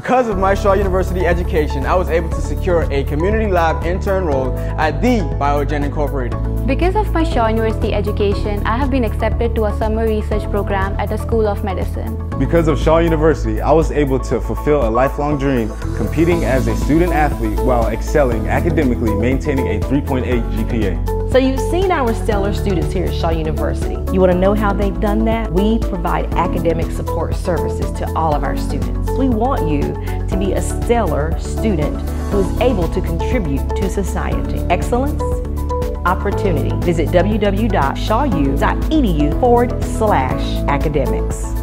Because of my Shaw University education, I was able to secure a community lab intern role at the Biogen Incorporated. Because of my Shaw University education, I have been accepted to a summer research program at the School of Medicine. Because of Shaw University, I was able to fulfill a lifelong dream competing as a student athlete while excelling academically, maintaining a 3.8 GPA. So you've seen our stellar students here at Shaw University. You want to know how they've done that? We provide academic support services to all of our students. We want you to be a stellar student who is able to contribute to society. Excellence, opportunity. Visit www.shawu.edu forward slash academics.